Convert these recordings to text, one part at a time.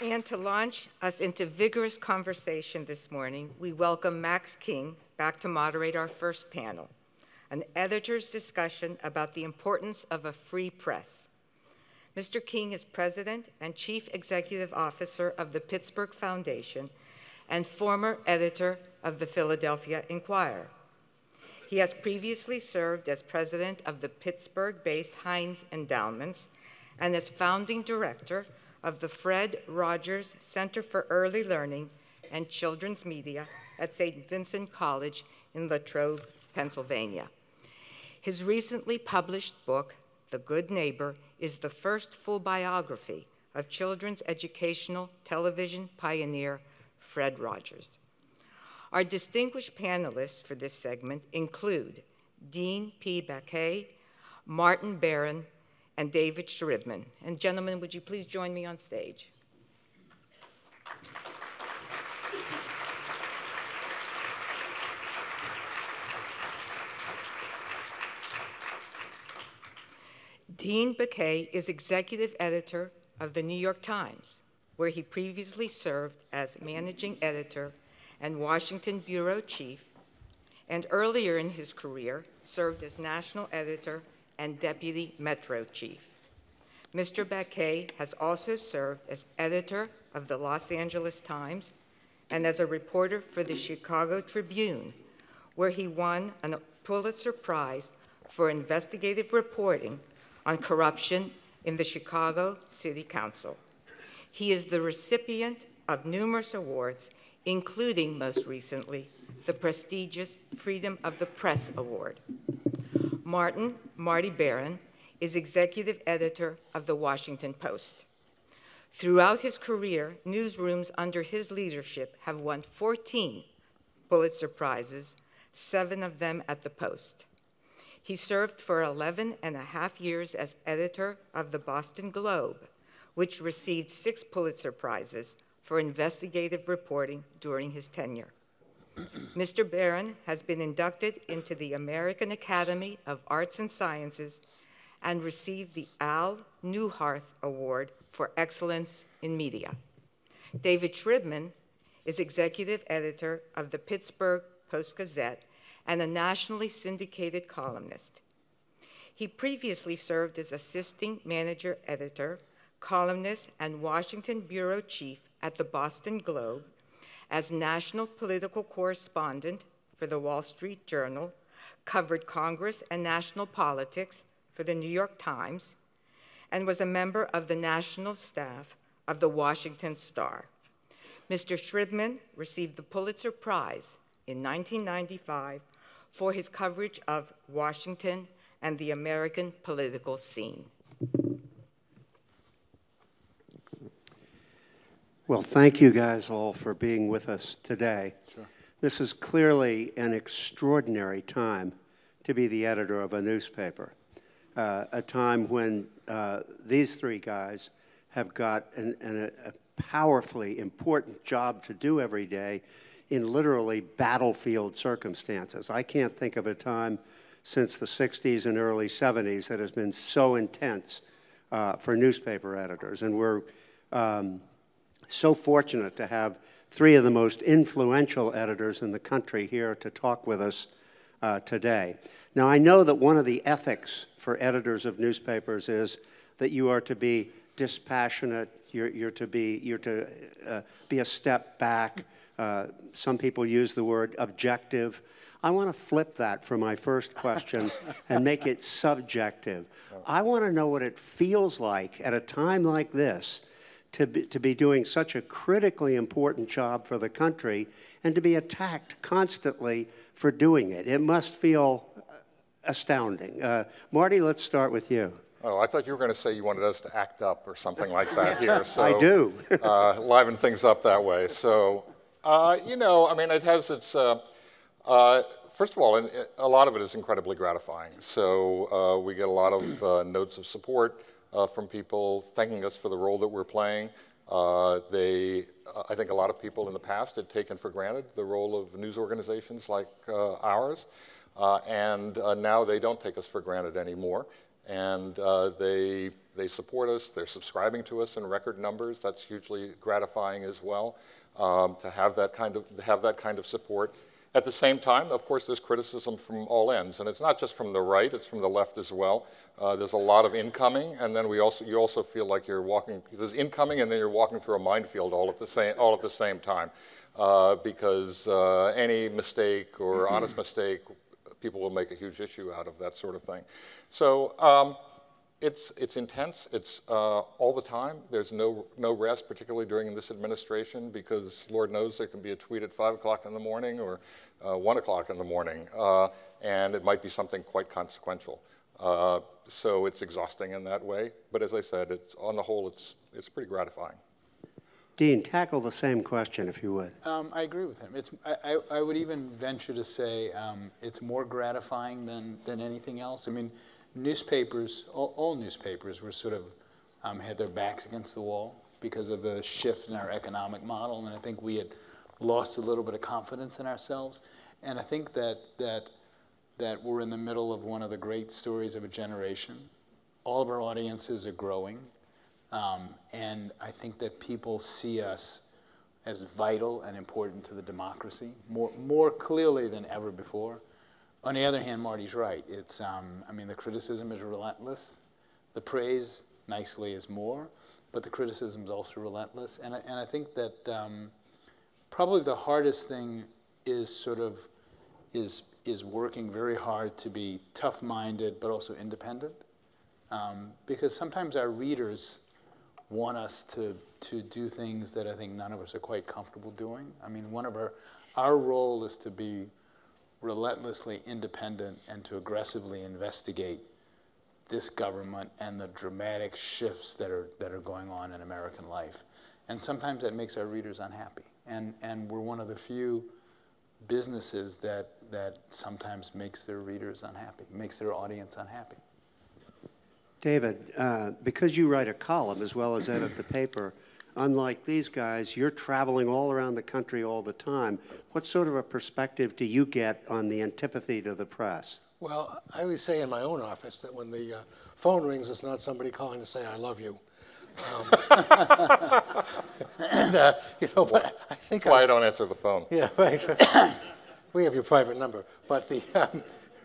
And to launch us into vigorous conversation this morning, we welcome Max King back to moderate our first panel, an editor's discussion about the importance of a free press. Mr. King is president and chief executive officer of the Pittsburgh Foundation and former editor of the Philadelphia Inquirer. He has previously served as president of the Pittsburgh-based Heinz Endowments and as founding director of the Fred Rogers Center for Early Learning and Children's Media at St. Vincent College in Latrobe, Pennsylvania. His recently published book, The Good Neighbor, is the first full biography of children's educational television pioneer Fred Rogers. Our distinguished panelists for this segment include Dean P. Baquet, Martin Baron, and David Shribman. And gentlemen, would you please join me on stage? Dean Baquet is executive editor of the New York Times, where he previously served as managing editor and Washington bureau chief, and earlier in his career served as national editor and deputy metro chief. Mr. Baquet has also served as editor of the Los Angeles Times and as a reporter for the Chicago Tribune, where he won a Pulitzer Prize for investigative reporting on corruption in the Chicago City Council. He is the recipient of numerous awards, including most recently the prestigious Freedom of the Press Award. Martin, Marty Baron, is executive editor of the Washington Post. Throughout his career, newsrooms under his leadership have won 14 Pulitzer Prizes, seven of them at the Post. He served for 11 and a half years as editor of the Boston Globe, which received six Pulitzer Prizes for investigative reporting during his tenure. Mr. Baron has been inducted into the American Academy of Arts and Sciences and received the Al Neuharth Award for Excellence in Media. David Shribman is executive editor of the Pittsburgh Post Gazette and a nationally syndicated columnist. He previously served as assistant manager editor, columnist, and Washington bureau chief at the Boston Globe as national political correspondent for the Wall Street Journal, covered Congress and national politics for the New York Times, and was a member of the national staff of the Washington Star. Mr. Shribman received the Pulitzer Prize in 1995 for his coverage of Washington and the American political scene. Well, thank you guys all for being with us today. Sure. This is clearly an extraordinary time to be the editor of a newspaper, uh, a time when uh, these three guys have got an, an, a powerfully important job to do every day in literally battlefield circumstances. I can't think of a time since the 60s and early 70s that has been so intense uh, for newspaper editors. And we're um, so fortunate to have three of the most influential editors in the country here to talk with us uh, today. Now, I know that one of the ethics for editors of newspapers is that you are to be dispassionate, you're, you're to, be, you're to uh, be a step back. Uh, some people use the word objective. I want to flip that for my first question and make it subjective. I want to know what it feels like at a time like this to be, to be doing such a critically important job for the country and to be attacked constantly for doing it. It must feel astounding. Uh, Marty, let's start with you. Oh, I thought you were going to say you wanted us to act up or something like that here. So, I do. uh, liven things up that way. So, uh, you know, I mean, it has its, uh, uh first of all, and a lot of it is incredibly gratifying. So uh, we get a lot of uh, notes of support uh, from people thanking us for the role that we're playing. Uh, they, uh, I think a lot of people in the past had taken for granted the role of news organizations like uh, ours, uh, and now they don't take us for granted anymore. and they, they support us. They're subscribing to us in record numbers. That's hugely gratifying as well um, to have that, kind of, have that kind of support. At the same time, of course, there's criticism from all ends, and it's not just from the right, it's from the left as well. Uh, there's a lot of incoming, and then we also, you also feel like you're walking, there's incoming and then you're walking through a minefield all at the same, all at the same time. Uh, because uh, any mistake or honest mistake, people will make a huge issue out of that sort of thing. So um, it's, it's intense. It's uh, all the time. There's no, no rest, particularly during this administration, because Lord knows there can be a tweet at 5 o'clock in the morning or uh, 1 o'clock in the morning, uh, and it might be something quite consequential. Uh, so it's exhausting in that way. But as I said, it's, on the whole, it's, it's pretty gratifying. Dean, tackle the same question if you would. Um, I agree with him. It's, I, I, I would even venture to say um, it's more gratifying than, than anything else. I mean, newspapers, all, all newspapers were sort of um, had their backs against the wall because of the shift in our economic model, and I think we had lost a little bit of confidence in ourselves. And I think that that that we're in the middle of one of the great stories of a generation. All of our audiences are growing, um, and I think that people see us as vital and important to the democracy more more clearly than ever before. On the other hand, Marty's right. It's, um, I mean, the criticism is relentless. The praise, nicely, is more, but the criticism is also relentless. And I, and I think that um, probably the hardest thing is sort of, is, is working very hard to be tough-minded, but also independent. Um, because sometimes our readers want us to, to do things that I think none of us are quite comfortable doing. I mean, one of our, our role is to be relentlessly independent and to aggressively investigate this government and the dramatic shifts that are, that are going on in American life. And sometimes that makes our readers unhappy. And, and we're one of the few businesses that, that sometimes makes their readers unhappy, makes their audience unhappy. David, uh, because you write a column as well as edit the paper, unlike these guys, you're traveling all around the country all the time. What sort of a perspective do you get on the antipathy to the press? Well, I always say in my own office that when the uh, phone rings, it's not somebody calling to say, I love you. Um, and, uh, you know, but I think That's why I, I don't answer the phone. yeah, right. we have your private number, but the, um,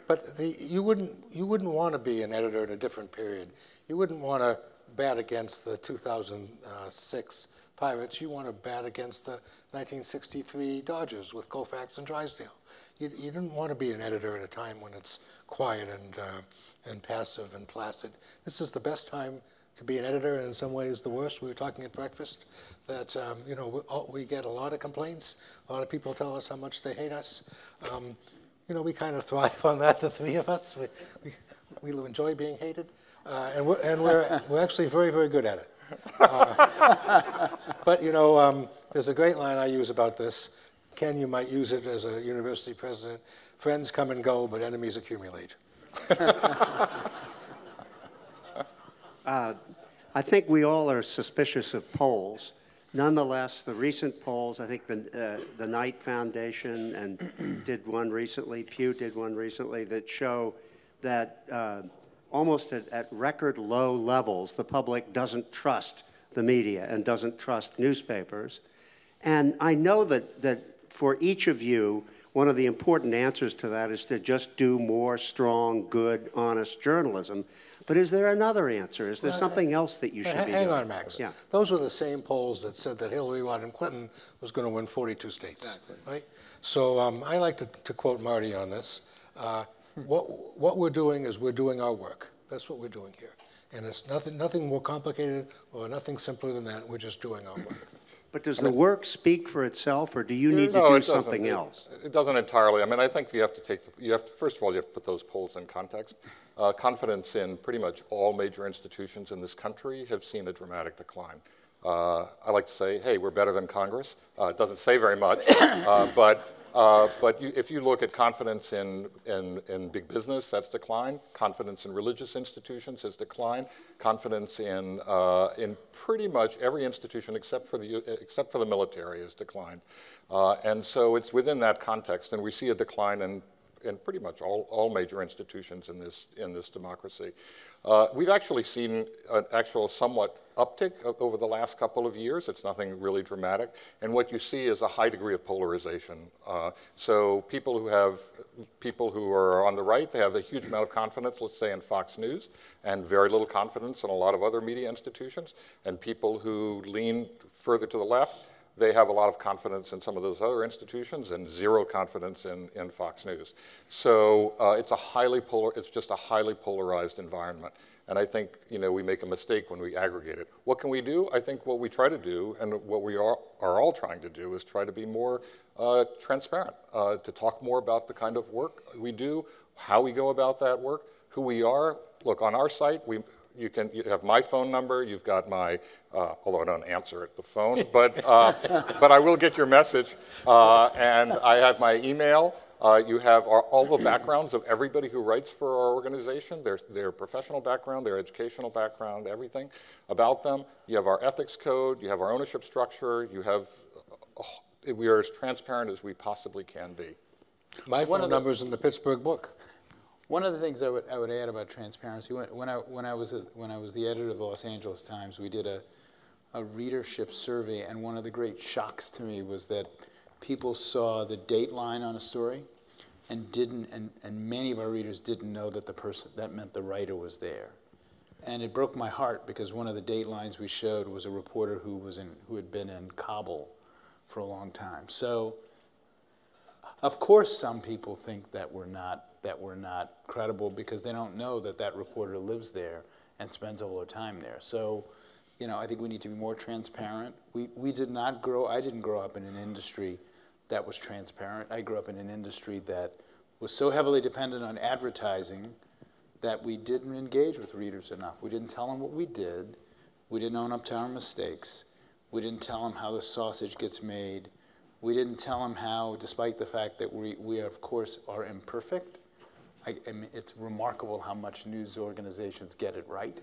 but the, you wouldn't, you wouldn't want to be an editor in a different period. You wouldn't want to bat against the 2006 Pirates. You want to bat against the 1963 Dodgers with Koufax and Drysdale. You, you didn't want to be an editor at a time when it's quiet and, uh, and passive and placid. This is the best time to be an editor and in some ways the worst. We were talking at breakfast that, um, you know, we, all, we, get a lot of complaints. A lot of people tell us how much they hate us. Um, you know, we kind of thrive on that, the three of us. We, we, we enjoy being hated. Uh, and we're, and we're, we're actually very, very good at it. Uh, but, you know, um, there's a great line I use about this. Ken, you might use it as a university president. Friends come and go, but enemies accumulate. uh, I think we all are suspicious of polls. Nonetheless, the recent polls, I think the, uh, the Knight Foundation and did one recently, Pew did one recently, that show that uh, almost at, at record low levels, the public doesn't trust the media and doesn't trust newspapers. And I know that, that for each of you, one of the important answers to that is to just do more strong, good, honest journalism. But is there another answer? Is there Well, something else that you should Hang be hang on, Max. Yeah. Those were the same polls that said that Hillary Rodham Clinton was going to win 42 states, right? So um, I like to, to quote Marty on this. Uh, what, what we're doing is we're doing our work. That's what we're doing here. And it's nothing, nothing more complicated or nothing simpler than that. We're just doing our work. But does the work speak for itself, or do you need to do it doesn't. something It- else? It doesn't entirely. I mean, I think you have to take, the- you have, to- first of all, you have to put those polls in context. Uh, Confidence in pretty much all major institutions in this country have seen a dramatic decline. Uh, I like to say, hey, we're better than Congress. Uh, It doesn't say very much, uh, but, uh, but you- if you look at confidence in, in, in big business, that's declined. Confidence in religious institutions has declined. Confidence in, uh, in pretty much every institution except for the, except for the military has declined. Uh, And so it's within that context, and we see a decline in in pretty much all, all major institutions in this, in this democracy. Uh, we've actually seen an actual somewhat uptick over the last couple of years. It's nothing really dramatic. And what you see is a high degree of polarization. Uh, so people who have, people who are on the right, they have a huge amount of confidence, let's say in Fox News, and very little confidence in a lot of other media institutions. And people who lean further to the left, they have a lot of confidence in some of those other institutions and zero confidence in, in Fox News. So uh, it's a highly polar, it's just a highly polarized environment. And I think, you know, we make a mistake when we aggregate it. What can we do? I think what we try to do and what we are, are all trying to do is try to be more uh, transparent, uh, to talk more about the kind of work we do, how we go about that work, who we are. Look, on our site, we, you can you have my phone number. You've got my, uh, although I don't answer at the phone, but uh, but I will get your message. Uh, and I have my email. Uh, you have our, all the backgrounds of everybody who writes for our organization, their, their professional background, their educational background, everything about them. You have our ethics code, you have our ownership structure, you have, uh, we are as transparent as we possibly can be. My One phone of the- number's in the Pittsburgh book. One of the things I would, I would add about transparency, when, when I, when I was, a- when I was the editor of the Los Angeles Times, we did a, a readership survey, and one of the great shocks to me was that people saw the date line on a story and didn't, and, and many of our readers didn't know that the person, that meant the writer was there. And it broke my heart because one of the date lines we showed was a reporter who was in, who had been in Kabul for a long time. So, of course, some people think that we're not that we're not credible because they don't know that that reporter lives there and spends all their time there. So, you know, I think we need to be more transparent. We we did not grow. I didn't grow up in an industry that was transparent. I grew up in an industry that was so heavily dependent on advertising that we didn't engage with readers enough. We didn't tell them what we did. We didn't own up to our mistakes. We didn't tell them how the sausage gets made. We didn't tell them how, despite the fact that we, we of course, are imperfect, I, I mean, it's remarkable how much news organizations get it right.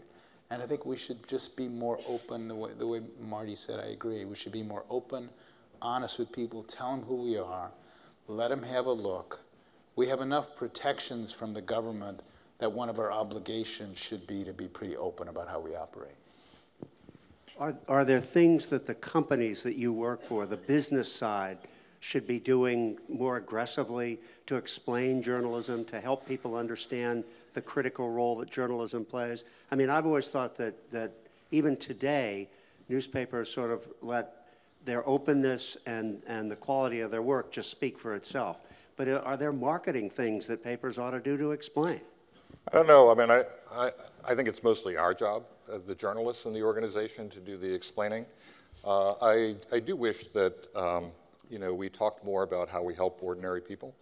And I think we should just be more open, the way, the way Marty said, I agree. We should be more open, honest with people, tell them who we are, let them have a look. We have enough protections from the government that one of our obligations should be to be pretty open about how we operate. Are, are there things that the companies that you work for, the business side, should be doing more aggressively to explain journalism, to help people understand the critical role that journalism plays? I mean, I've always thought that, that even today, newspapers sort of let their openness and, and the quality of their work just speak for itself. But are there marketing things that papers ought to do to explain? I don't know. I mean, I, I, I think it's mostly our job, uh, the journalists in the organization, to do the explaining. Uh, I, I do wish that, um, you know, we talked more about how we help ordinary people.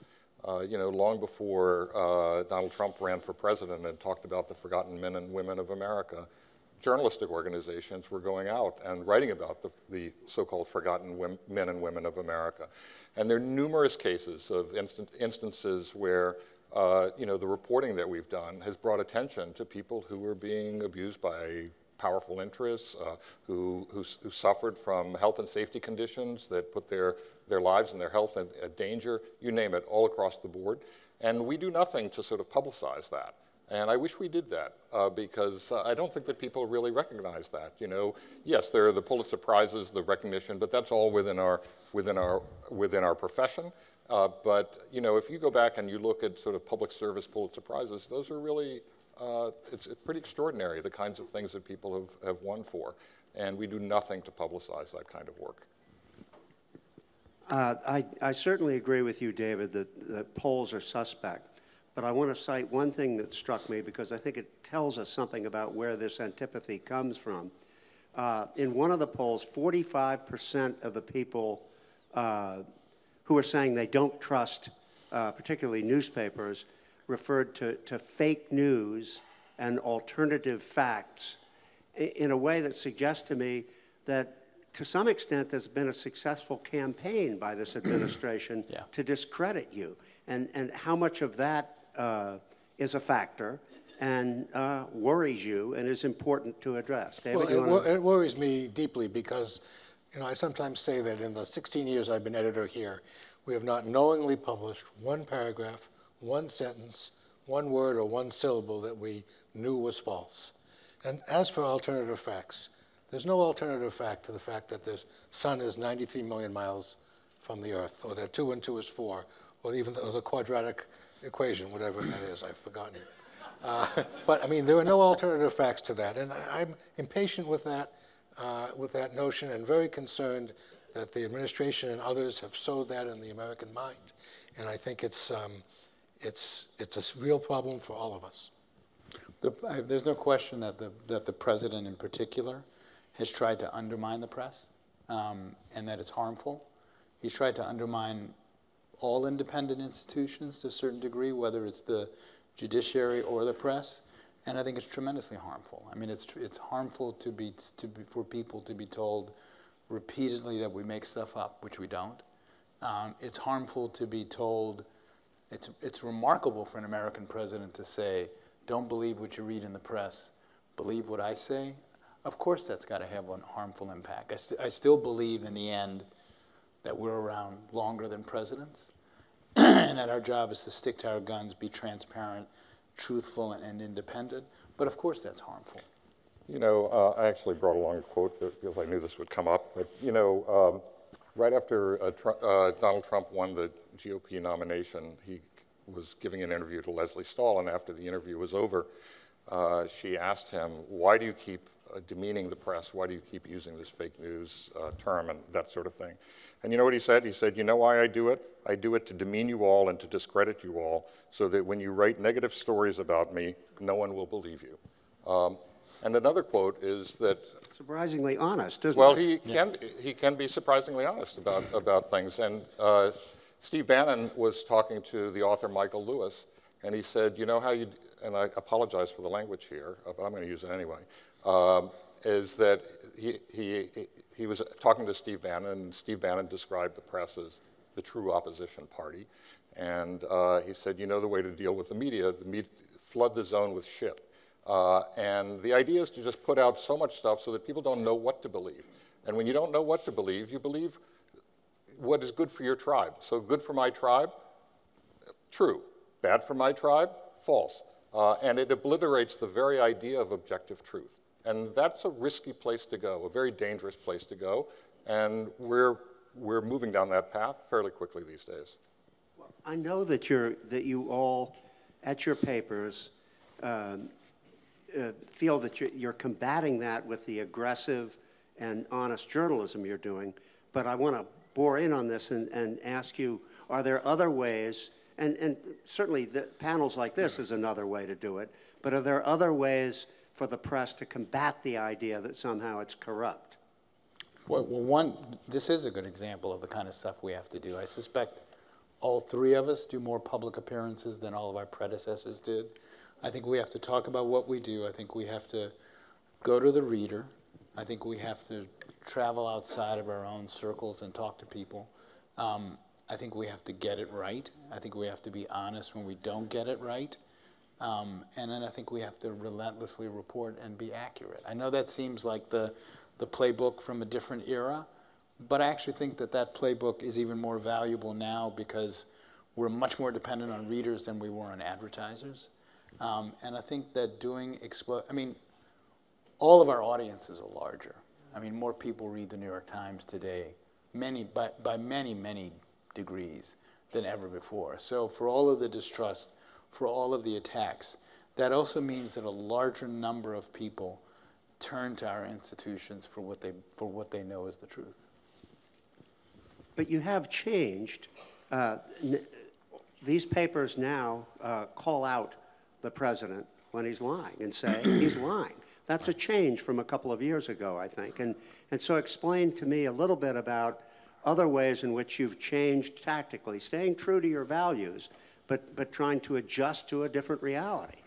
Uh, you know, long before uh, Donald Trump ran for president and talked about the forgotten men and women of America, journalistic organizations were going out and writing about the, the so-called forgotten wim- men and women of America. And there are numerous cases of instant, instances where uh, you know, the reporting that we've done has brought attention to people who were being abused by powerful interests, uh, who, who, who, suffered from health and safety conditions that put their, their lives and their health in, at danger, you name it, all across the board. And we do nothing to sort of publicize that. And I wish we did that uh, because uh, I don't think that people really recognize that. You know, yes, there are the Pulitzer prizes, the recognition, but that's all within our within our within our profession. Uh, but you know, if you go back and you look at sort of public service Pulitzer prizes, those are really uh, it's, it's, pretty extraordinary the kinds of things that people have, have won for, and we do nothing to publicize that kind of work. Uh, I, I certainly agree with you, David, that, that polls are suspect. But I want to cite one thing that struck me because I think it tells us something about where this antipathy comes from. Uh, in one of the polls, 45% of the people uh, who are saying they don't trust, uh, particularly newspapers, referred to, to fake news and alternative facts in a way that suggests to me that to some extent there's been a successful campaign by this administration Yeah. to discredit you. And, and how much of that uh, is a factor and uh, worries you and is important to address. David, Well, it, wor- it worries me deeply because, you know, I sometimes say that in the 16 years I've been editor here, we have not knowingly published one paragraph, one sentence, one word or one syllable that we knew was false. And as for alternative facts, there's no alternative fact to the fact that the sun is 93 million miles from the Earth, or that two and two is four, or even the, or the quadratic equation, whatever that is, I've forgotten. Uh, but I mean, there are no alternative facts to that, and I, I'm impatient with that, uh, with that notion, and very concerned that the administration and others have sowed that in the American mind. And I think it's, um, it's, it's a real problem for all of us. The, I, there's no question that the, that the president in particular has tried to undermine the press um, and that it's harmful. He's tried to undermine all independent institutions to a certain degree, whether it's the judiciary or the press, and I think it's tremendously harmful. I mean, it's, it's harmful to be, to be, for people to be told repeatedly that we make stuff up, which we don't. Um, it's harmful to be told it's, it's remarkable for an American president to say, don't believe what you read in the press, believe what I say. Of course, that's got to have a harmful impact. I, st- I still believe in the end that we're around longer than presidents, and that our job is to stick to our guns, be transparent, truthful, and, independent. But of course, that's harmful. You know, uh, I actually brought along a quote because I knew this would come up. But, you know, um, right after uh, uh, Donald Trump won the GOP nomination, he was giving an interview to Lesley Stahl, and after the interview was over, uh, she asked him, why do you keep uh, demeaning the press? Why do you keep using this fake news uh, term and that sort of thing? And you know what he said? He said, you know why I do it? I do it to demean you all and to discredit you all so that when you write negative stories about me, no one will believe you. Um, and another quote is that, Surprisingly honest, isn't well, it? he can, he can be surprisingly honest about, about things. And uh, Steve Bannon was talking to the author Michael Lewis, and he said, you know how you, and I apologize for the language here, uh, but I'm going to use it anyway, um, is that he, he, he was talking to Steve Bannon, and Steve Bannon described the press as the true opposition party. And uh, he said, you know the way to deal with the media, the flood the zone with shit. Uh, and the idea is to just put out so much stuff so that people don't know what to believe. And when you don't know what to believe, you believe what is good for your tribe. So good for my tribe, true. Bad for my tribe, false. Uh, and it obliterates the very idea of objective truth. And that's a risky place to go, a very dangerous place to go. And we're, we're moving down that path fairly quickly these days. I know that you're, that you all, at your papers, um, uh, feel that you're, you're combating that with the aggressive and honest journalism you're doing, but I want to bore in on this and, and ask you, are there other ways, and, and certainly the panels like this is another way to do it, but are there other ways for the press to combat the idea that somehow it's corrupt? Well, one, this is a good example of the kind of stuff we have to do. I suspect all three of us do more public appearances than all of our predecessors did. I think we have to talk about what we do. I think we have to go to the reader. I think we have to travel outside of our own circles and talk to people. Um, I think we have to get it right. I think we have to be honest when we don't get it right. Um, and then I think we have to relentlessly report and be accurate. I know that seems like the, the playbook from a different era, but I actually think that that playbook is even more valuable now because we're much more dependent on readers than we were on advertisers. Um, and I think that doing expo- I mean, all of our audiences are larger. I mean, more people read the New York Times today, many by, by many, many degrees than ever before. So for all of the distrust, for all of the attacks, that also means that a larger number of people turn to our institutions for what they, for what they know is the truth. But you have changed. Uh, n- These papers now uh, call out the president when he's lying and say he's lying. That's a change from a couple of years ago, I think. And, and so explain to me a little bit about other ways in which you've changed tactically, staying true to your values, but, but trying to adjust to a different reality.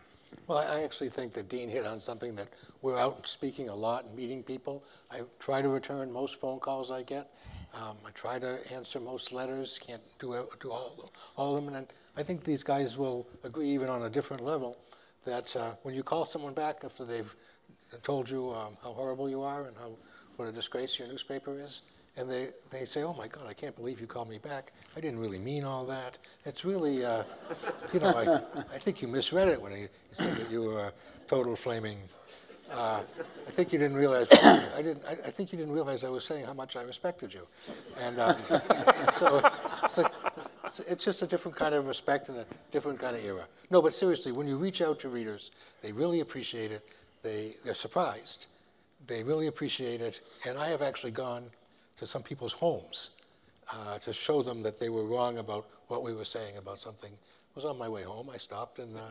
Well, I actually think that Dean hit on something that we're out speaking a lot and meeting people. I try to return most phone calls I get. Um, I try to answer most letters, can't do, do all, all of them. And I think these guys will agree, even on a different level, that uh, when you call someone back after they've told you um, how horrible you are and how, what a disgrace your newspaper is, and they, they say, oh my God, I can't believe you called me back. I didn't really mean all that. It's really, uh, you know, I, I think you misread it when you said that you were a total flaming. Uh, I think you didn't realize. I didn't. I, I, think you didn't realize I was saying how much I respected you, and um, so it's, it's just a different kind of respect and a different kind of era. No, but seriously, when you reach out to readers, they really appreciate it. They they're surprised. They really appreciate it, and I have actually gone to some people's homes uh, to show them that they were wrong about what we were saying about something. I was on my way home. I stopped and uh,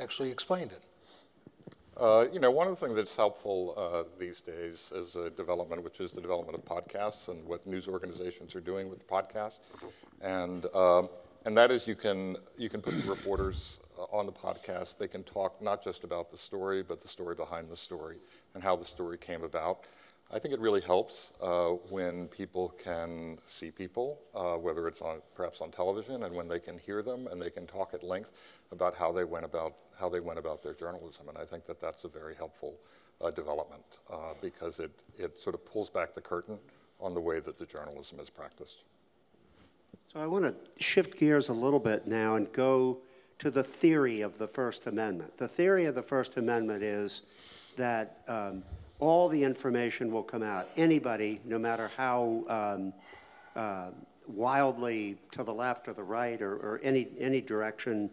actually explained it. Uh, you know, one of the things that's helpful uh, these days is a development, which is the development of podcasts and what news organizations are doing with podcasts, and um, and that is you can you can put reporters uh, on the podcast. They can talk not just about the story, but the story behind the story and how the story came about. I think it really helps uh, when people can see people, uh, whether it's on perhaps on television, and when they can hear them and they can talk at length about how they went about how they went about their journalism. And I think that that's a very helpful uh, development uh, because it it sort of pulls back the curtain on the way that the journalism is practiced. So I want to shift gears a little bit now and go to the theory of the First Amendment. The theory of the First Amendment is that um, all the information will come out. Anybody, no matter how um, uh, wildly to the left or the right or, or any, any direction,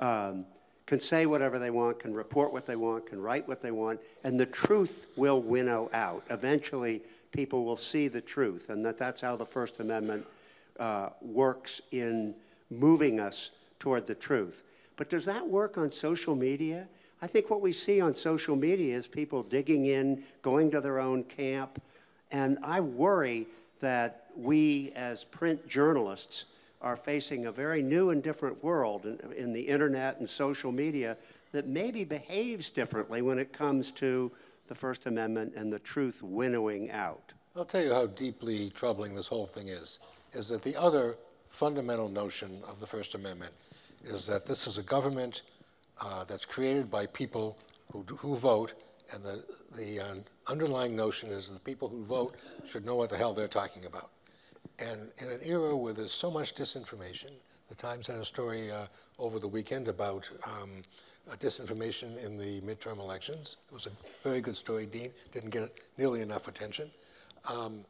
um, can say whatever they want, can report what they want, can write what they want, and the truth will winnow out. Eventually, people will see the truth, and that that's how the First Amendment uh, works in moving us toward the truth. But does that work on social media? I think what we see on social media is people digging in, going to their own camp, and I worry that we as print journalists are facing a very new and different world in, in, the internet and social media that maybe behaves differently when it comes to the First Amendment and the truth winnowing out. I'll tell you how deeply troubling this whole thing is, is that the other fundamental notion of the First Amendment is that this is a government uh, that's created by people who, who vote, and the, the uh, underlying notion is the people who vote should know what the hell they're talking about. And in an era where there's so much disinformation, the Times had a story uh, over the weekend about um, disinformation in the midterm elections. It was a very good story, Dean. Didn't get nearly enough attention. Um,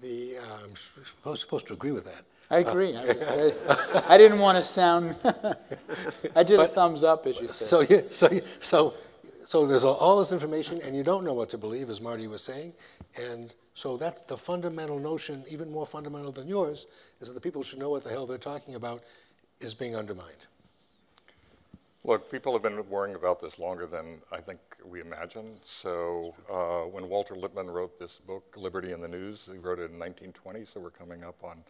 the, uh, I'm supposed to agree with that. I agree. I, was, I, I didn't want to sound. I did a thumbs up, as you said. So, yeah, so, so, so there's all this information, and you don't know what to believe, as Marty was saying. And so that's the fundamental notion, even more fundamental than yours, is that the people should know what the hell they're talking about, is being undermined. Look, people have been worrying about this longer than I think we imagine. So uh, when Walter Lippmann wrote this book, Liberty in the News, he wrote it in 1920, so we're coming up on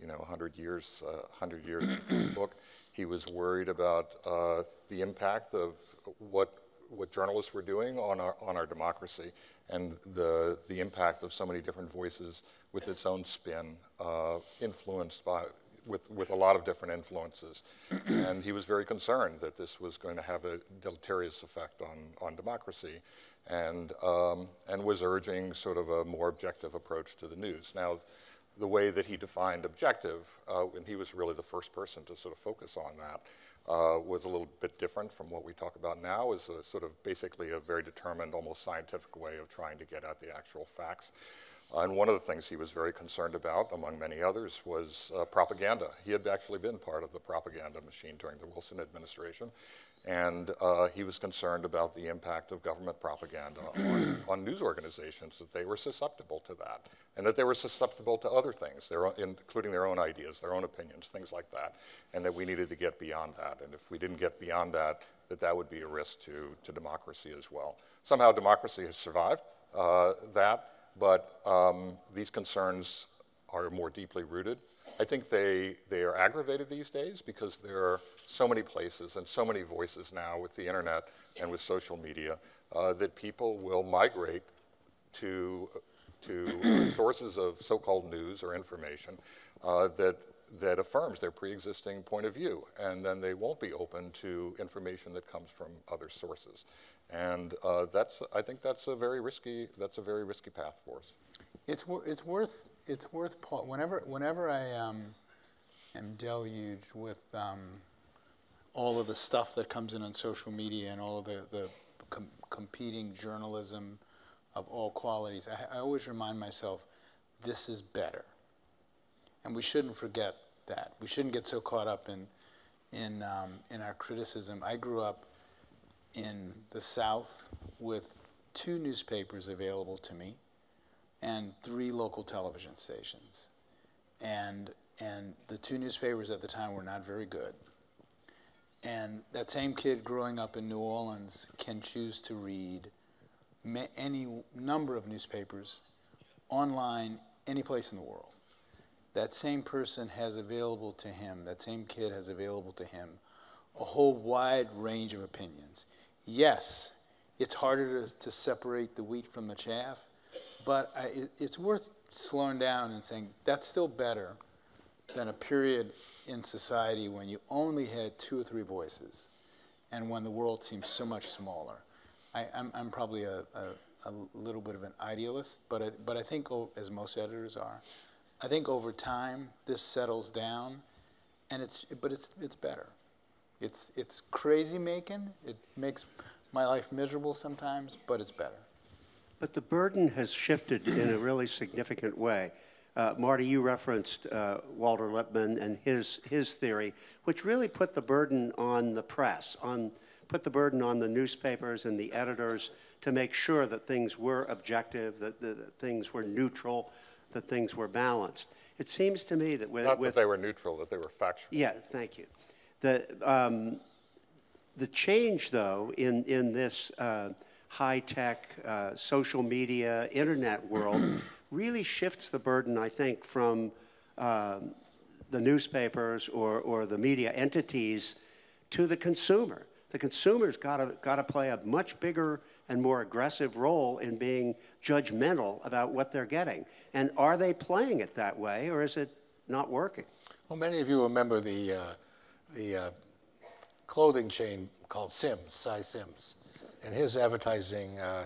you know, 100 years, uh, 100 years book. He was worried about uh, the impact of what what journalists were doing on our on our democracy and the the impact of so many different voices with its own spin, uh, influenced by with with a lot of different influences, and he was very concerned that this was going to have a deleterious effect on on democracy, and um, and was urging sort of a more objective approach to the news. Now the way that he defined objective, uh, and he was really the first person to sort of focus on that, uh, was a little bit different from what we talk about now, is a sort of basically a very determined, almost scientific way of trying to get at the actual facts. And one of the things he was very concerned about, among many others, was uh, propaganda. He had actually been part of the propaganda machine during the Wilson administration, and uh, he was concerned about the impact of government propaganda on, on, news organizations, that they were susceptible to that, and that they were susceptible to other things, their own, including their own ideas, their own opinions, things like that, and that we needed to get beyond that. And if we didn't get beyond that, that that would be a risk to, to democracy as well. Somehow democracy has survived uh, that, but um, these concerns are more deeply rooted. I think they, they are aggravated these days because there are so many places and so many voices now with the internet and with social media uh, that people will migrate to, to sources of so-called news or information uh, that, that affirms their pre-existing point of view, and then they won't be open to information that comes from other sources. And uh, that's, I think that's a very risky, that's a very risky path for us. It's, wor- it's worth, it's worth, whenever, whenever I um, am deluged with um, all of the stuff that comes in on social media and all of the, the com- competing journalism of all qualities, I, I always remind myself, this is better. And we shouldn't forget that. We shouldn't get so caught up in, in, um, in our criticism. I grew up in the South with two newspapers available to me and three local television stations. And, and the two newspapers at the time were not very good. And that same kid growing up in New Orleans can choose to read any number of newspapers online, any place in the world. That same person has available to him, that same kid has available to him, a whole wide range of opinions. Yes, it's harder to, to separate the wheat from the chaff, but I, it, it's worth slowing down and saying that's still better than a period in society when you only had two or three voices and when the world seems so much smaller. I, I'm, I'm probably a, a, a little bit of an idealist, but I, but I think, as most editors are, I think over time this settles down, and it's but it's it's better. It's it's crazy making. It makes my life miserable sometimes, but it's better. But the burden has shifted in a really significant way. Uh, Marty, you referenced uh, Walter Lippmann and his, his theory, which really put the burden on the press, on, put the burden on the newspapers and the editors to make sure that things were objective, that, that, that things were neutral, that things were balanced. It seems to me that with, Not with that they were neutral, that they were factual. yeah, thank you. The, um, the change, though, in, in this uh, high-tech, uh, social media, internet world really shifts the burden, I think, from um, the newspapers or, or the media entities to the consumer. The consumer's got to, got to play a much bigger and more aggressive role in being judgmental about what they're getting. And are they playing it that way, or is it not working? Well, many of you remember the, uh, the uh, clothing chain called Syms, Sy Syms. And his advertising uh,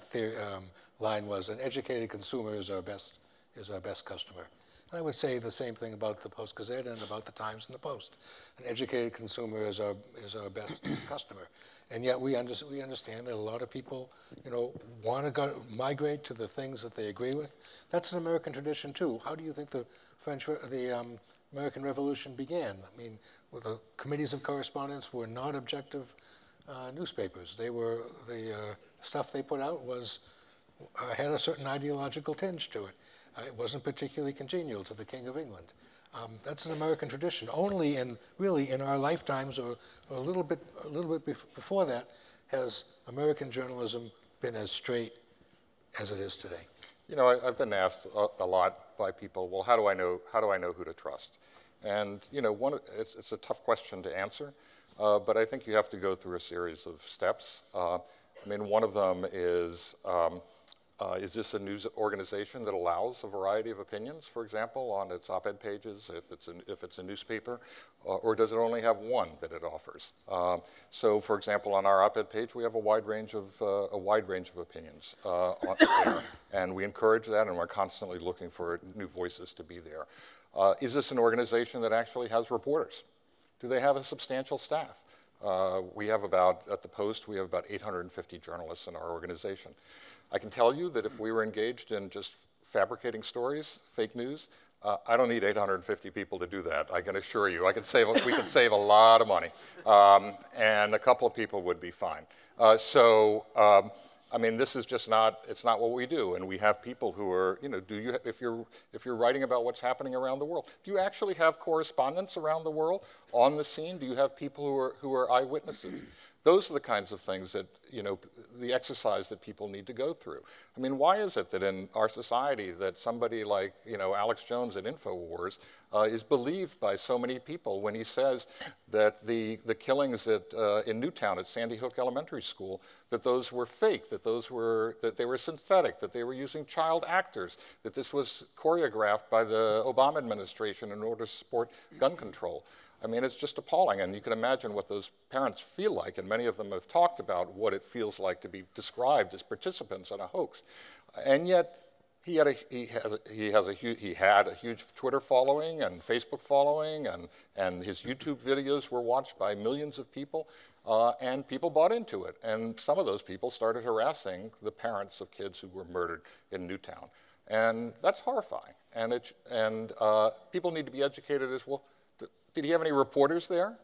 um, line was, an educated consumer is our best, is our best customer. I would say the same thing about the Post-Gazette and about the Times and the Post. An educated consumer is our, is our best customer. And yet we, under, we understand that a lot of people, you know, want to migrate to the things that they agree with. That's an American tradition too. How do you think the French, the um, American Revolution began? I mean, the committees of correspondence were not objective uh, newspapers. They were the uh, stuff they put out was uh, had a certain ideological tinge to it. Uh, it wasn't particularly congenial to the King of England. Um, that's an American tradition. Only in really in our lifetimes, or, or a little bit a little bit bef- before that, has American journalism been as straight as it is today. You know, I, I've been asked a, a lot by people, well, how do I know, how do I know who to trust? And, you know, one it's it's a tough question to answer, uh, but I think you have to go through a series of steps. Uh, I mean, one of them is, um, uh, is this a news organization that allows a variety of opinions, for example, on its op-ed pages, if it's, an, if it's a newspaper, uh, or does it only have one that it offers? Um, so, for example, on our op-ed page, we have a wide range of, uh, a wide range of opinions, uh, on and we encourage that, and we're constantly looking for new voices to be there. Uh, is this an organization that actually has reporters? Do they have a substantial staff? Uh, we have about, at the Post, we have about 850 journalists in our organization. I can tell you that if we were engaged in just fabricating stories, fake news, uh, I don't need 850 people to do that. I can assure you. I can save. We could save a lot of money, um, and a couple of people would be fine. Uh, so. Um, I mean, this is just not, it's not what we do. And we have people who are, you know, do you, if you're, if you're writing about what's happening around the world, do you actually have correspondents around the world on the scene? Do you have people who are, who are eyewitnesses? Those are the kinds of things that, you know, the exercise that people need to go through. I mean, why is it that in our society that somebody like, you know, Alex Jones at InfoWars uh, is believed by so many people when he says that the, the killings at, uh, in Newtown at Sandy Hook Elementary School, that those were fake, that those were, that they were synthetic, that they were using child actors, that this was choreographed by the Obama administration in order to support gun control. I mean, it's just appalling, and you can imagine what those parents feel like, and many of them have talked about what it feels like to be described as participants in a hoax. And yet, he had a, he has a, he has a he had a huge Twitter following and Facebook following, and, and his YouTube videos were watched by millions of people, uh, and people bought into it. And some of those people started harassing the parents of kids who were murdered in Newtown. And that's horrifying. And, it, and uh, people need to be educated as well did he have any reporters there?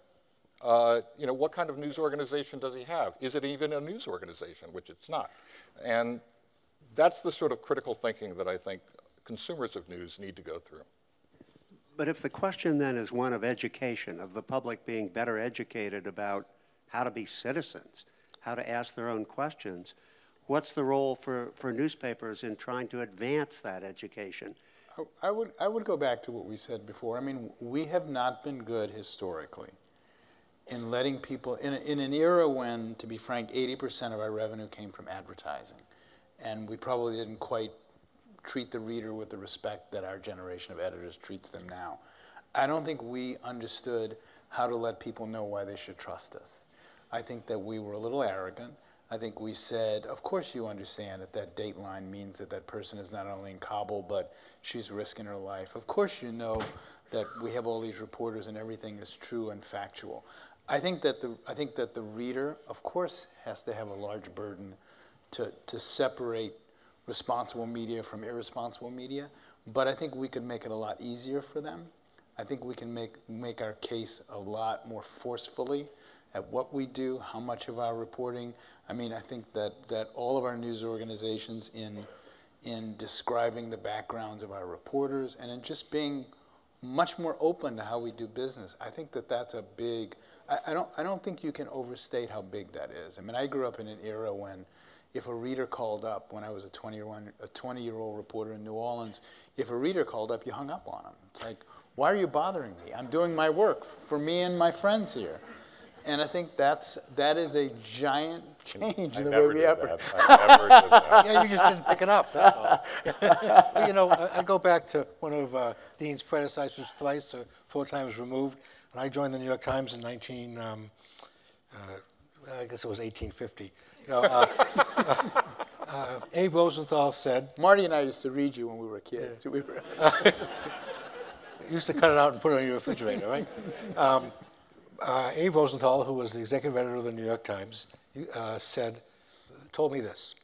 Uh, you know, what kind of news organization does he have? Is it even a news organization, which it's not? And that's the sort of critical thinking that I think consumers of news need to go through. But if the question then is one of education, of the public being better educated about how to be citizens, how to ask their own questions, what's the role for, for newspapers in trying to advance that education? I would, I would go back to what we said before. I mean, we have not been good historically in letting people, in, in an era when, to be frank, 80% of our revenue came from advertising. And we probably didn't quite treat the reader with the respect that our generation of editors treats them now. I don't think we understood how to let people know why they should trust us. I think that we were a little arrogant. I think we said, of course you understand that that dateline means that that person is not only in Kabul, but she's risking her life. Of course you know that we have all these reporters and everything is true and factual. I think that the, I think that the reader, of course, has to have a large burden to, to separate responsible media from irresponsible media, but I think we could make it a lot easier for them. I think we can make, make our case a lot more forcefully at what we do, how much of our reporting. I mean, I think that, that all of our news organizations in, in describing the backgrounds of our reporters and in just being much more open to how we do business. I think that that's a big, I, I, don't, I don't think you can overstate how big that is. I mean, I grew up in an era when if a reader called up, when I was a 20 year, one, a 20 year old reporter in New Orleans, if a reader called up, you hung up on them. It's like, why are you bothering me? I'm doing my work for me and my friends here. And I think that's that is a giant change I in the way we did operate. that. I never. Yeah, you just didn't pick it up, that's all. You know, I I go back to one of uh, Dean's predecessors twice, or four times removed. When I joined the New York Times in 19, um, uh, I guess it was 1850. You know, uh, uh, uh, Abe Rosenthal said, Marty and I used to read you when we were kids. We were, used to cut it out and put it on your refrigerator, right? Um, uh, Abe Rosenthal, who was the executive editor of the New York Times, uh, said, told me this: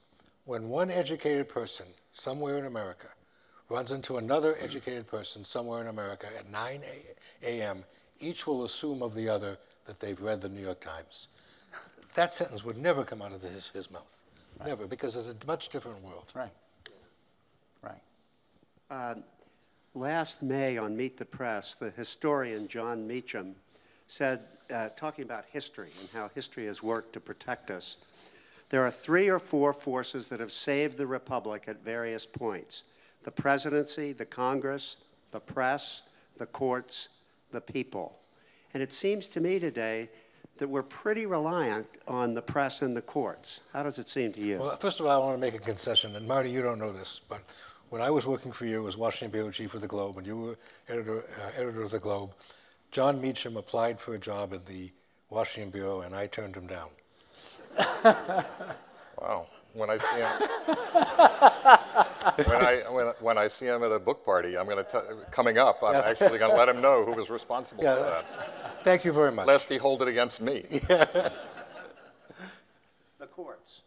when one educated person somewhere in America runs into another educated person somewhere in America at 9 a.m., each will assume of the other that they've read the New York Times. That sentence would never come out of his, his mouth. Never, because it's a much different world. right. Right. Last May on Meet the Press, the historian Jon Meacham said, uh, talking about history and how history has worked to protect us, there are three or four forces that have saved the Republic at various points the presidency, the Congress, the press, the courts, the people. And it seems to me today that we're pretty reliant on the press and the courts. How does it seem to you? Well, first of all, I want to make a concession, and Marty, you don't know this, but when I was working for you as Washington bureau chief of the Globe, and you were editor, uh, editor of the Globe, Jon Meacham applied for a job at the Washington bureau, and I turned him down. Wow. When I see him, when I when, when I see him at a book party, I'm going to coming up. I'm Yeah. actually going to let him know who was responsible Yeah. for that, Thank you very much. lest he hold it against me. Yeah. the courts.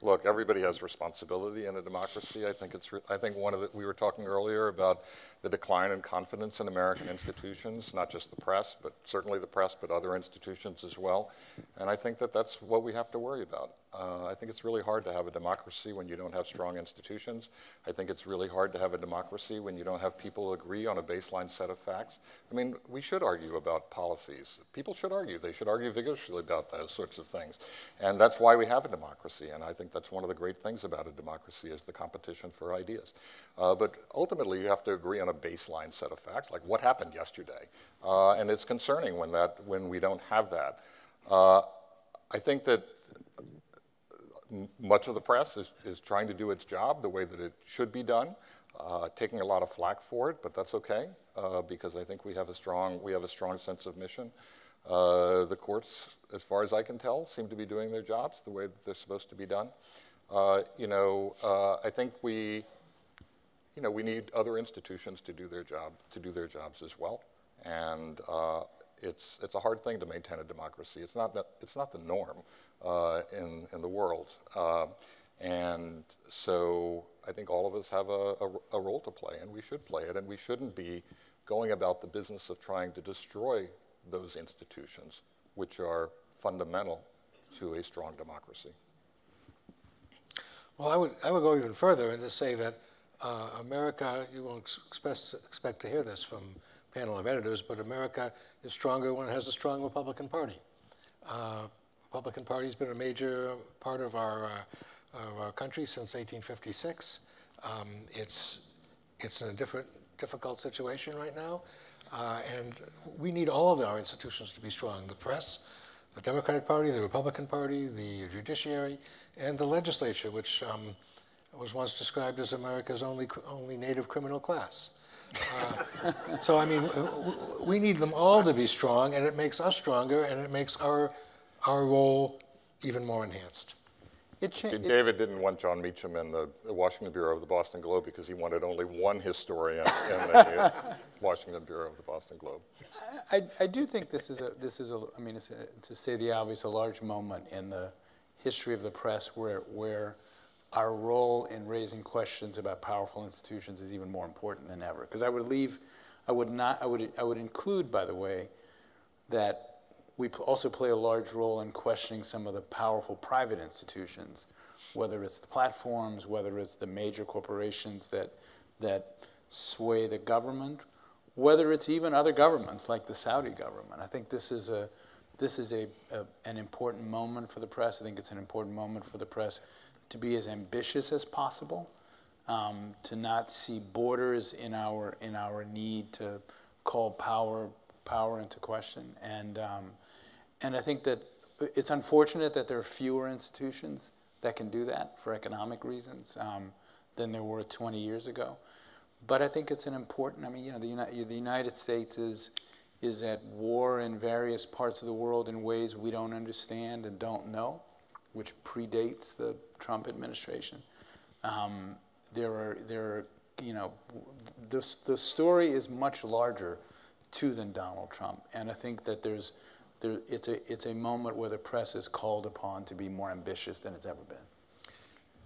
Look, everybody has responsibility in a democracy. I think it's. Re- I think one of the, we were talking earlier about the decline in confidence in American institutions, not just the press, but certainly the press, but other institutions as well. And I think that that's what we have to worry about. Uh, I think it's really hard to have a democracy when you don't have strong institutions. I think it's really hard to have a democracy when you don't have people agree on a baseline set of facts. I mean, we should argue about policies. People should argue. They should argue vigorously about those sorts of things. And that's why we have a democracy. And I think that's one of the great things about a democracy is the competition for ideas. Uh, but ultimately, you have to agree on a baseline set of facts, like what happened yesterday. Uh, and it's concerning when, that, when we don't have that. Uh, I think that much of the press is, is trying to do its job the way that it should be done, uh, taking a lot of flack for it, but that's okay uh, because I think we have a strong we have a strong sense of mission. Uh, the courts, as far as I can tell, seem to be doing their jobs the way that they're supposed to be done. Uh, you know, I think we, you know, we need other institutions to do their job to do their jobs as well, and uh, it's, it's a hard thing to maintain a democracy. It's not, that, it's not the norm uh, in, in the world. Uh, and so I think all of us have a, a, a, role to play, and we should play it, and we shouldn't be going about the business of trying to destroy those institutions, which are fundamental to a strong democracy. Well, I would, I would go even further and to say that uh, America, you won't expect, expect to hear this from panel of editors, but America is stronger when it has a strong Republican Party. Uh, Republican Party has been a major part of our, uh, of our country since 1856. Um, it's, it's in a different, difficult situation right now, uh, and we need all of our institutions to be strong. The press, the Democratic Party, the Republican Party, the judiciary, and the legislature, which um, was once described as America's only, only native criminal class. Uh, so, I mean, we need them all to be strong, and it makes us stronger, and it makes our, our role even more enhanced. It David didn't want Jon Meacham in the Washington Bureau of the Boston Globe because he wanted only one historian in the Washington Bureau of the Boston Globe. I, I do think this is a, this is a, I mean, a, to say the obvious, a large moment in the history of the press where, where our role in raising questions about powerful institutions is even more important than ever. Because I would leave, I would not, I would, I would include, by the way, that we also play a large role in questioning some of the powerful private institutions, whether it's the platforms, whether it's the major corporations that, that sway the government, whether it's even other governments like the Saudi government. I think this is a, this is a, a, an important moment for the press. I think it's an important moment for the press to be as ambitious as possible, um, to not see borders in our in our need to call power power into question, and um, and I think that it's unfortunate that there are fewer institutions that can do that for economic reasons um, than there were 20 years ago. But I think it's an important. I mean, you know, the, Uni the United States is is at war in various parts of the world in ways we don't understand and don't know which predates the Trump administration. Um, there are, there are, you know, the, the story is much larger too than Donald Trump. And I think that there's, there, it's, a, it's a moment where the press is called upon to be more ambitious than it's ever been.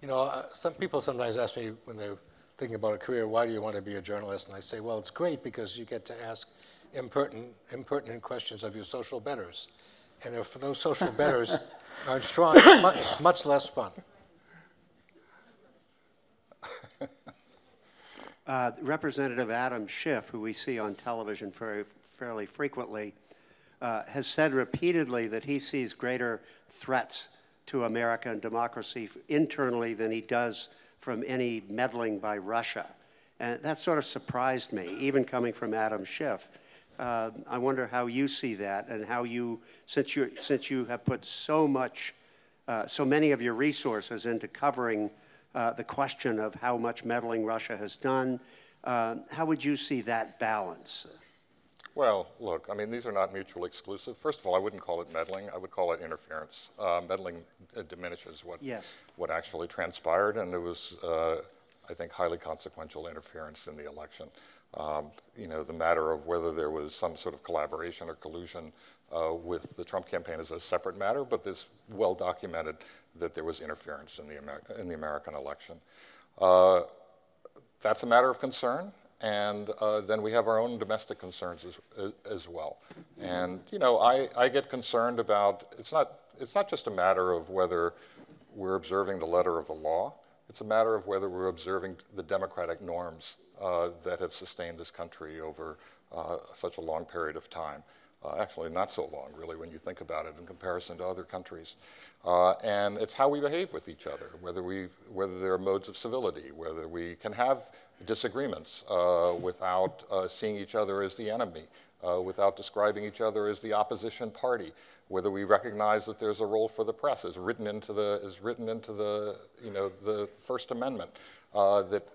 You know, uh, some people sometimes ask me when they're thinking about a career, why do you want to be a journalist? And I say, well, it's great because you get to ask impertinent, impertinent questions of your social betters. And if those social betters aren't strong, much, much less fun. Uh, Representative Adam Schiff, who we see on television very, fairly frequently, uh, has said repeatedly that he sees greater threats to American democracy internally than he does from any meddling by Russia. And that sort of surprised me, even coming from Adam Schiff. Uh, I wonder how you see that and how you, since you, since you have put so much, uh, so many of your resources into covering uh, the question of how much meddling Russia has done, uh, how would you see that balance? Well, look, I mean, these are not mutually exclusive. First of all, I wouldn't call it meddling. I would call it interference. Uh, meddling uh, diminishes what, yes. what actually transpired, and it was, I think, highly consequential interference in the election. Um, you know, the matter of whether there was some sort of collaboration or collusion uh, with the Trump campaign is a separate matter, but it's well documented that there was interference in the, Amer in the American election. Uh, that's a matter of concern, and uh, then we have our own domestic concerns as, as well. And, you know, I, I get concerned about, it's not, it's not just a matter of whether we're observing the letter of the law. It's a matter of whether we're observing the democratic norms uh, that have sustained this country over uh, such a long period of time. Uh, actually, not so long, really, when you think about it in comparison to other countries. Uh, and it's how we behave with each other, whether, we, whether there are modes of civility, whether we can have disagreements uh, without uh, seeing each other as the enemy, uh, without describing each other as the opposition party, whether we recognize that there's a role for the press as written into the, written into the, you know, the First Amendment uh, that,